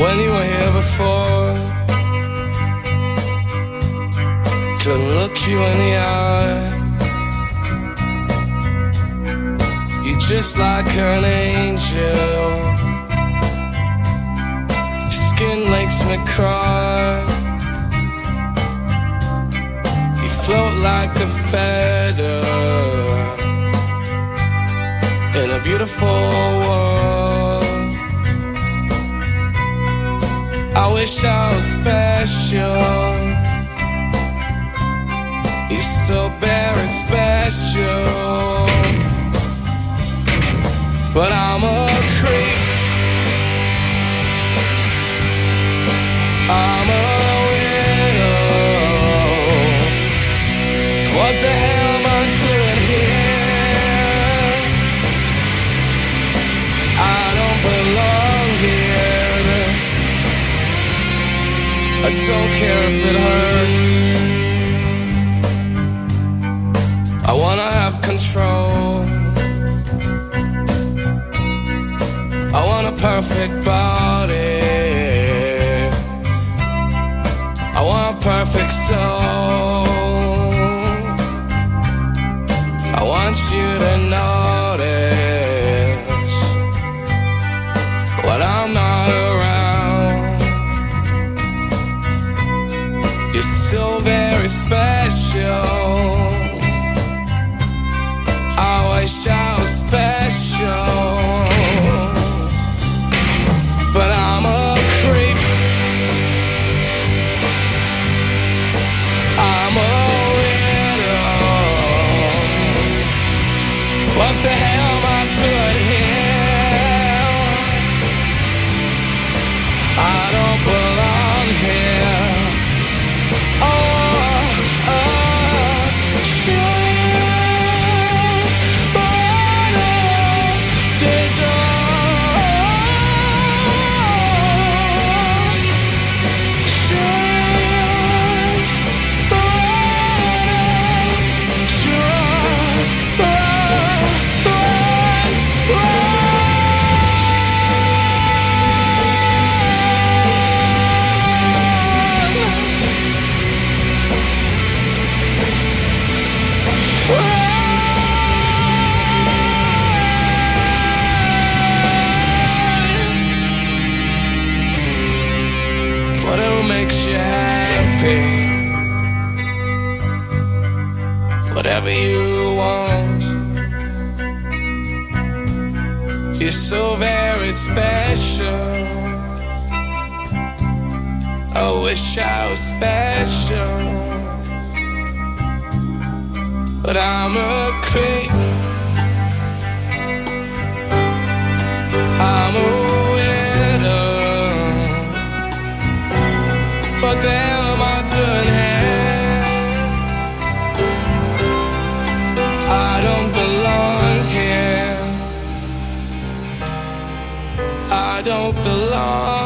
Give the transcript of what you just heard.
when you were here before. Couldn't look you in the eye. You're just like an angel. Your skin makes me cry. You float like a feather in a beautiful world. Wish I was special. You're so very special. But I'm a creep. I'm a I don't care if it hurts. I wanna have control. I want a perfect body. I want a perfect soul. I want you to notice so very special. I wish I was special. Happy. Whatever you want. You're so very special. I wish I was special. But I'm a creep. I don't belong